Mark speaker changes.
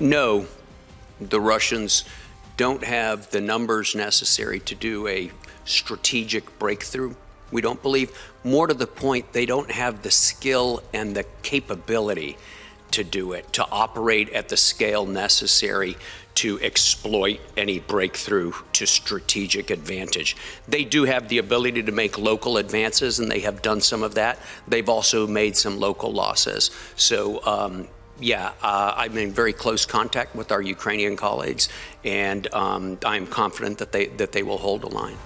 Speaker 1: No, the Russians don't have the numbers necessary to do a strategic breakthrough. We don't believe. More to the point, they don't have the skill and the capability to do it, to operate at the scale necessary to exploit any breakthrough to strategic advantage. They do have the ability to make local advances, and they have done some of that. They've also made some local losses. So, um, yeah, uh, I'm in very close contact with our Ukrainian colleagues, and um, I'm confident that they that they will hold a line.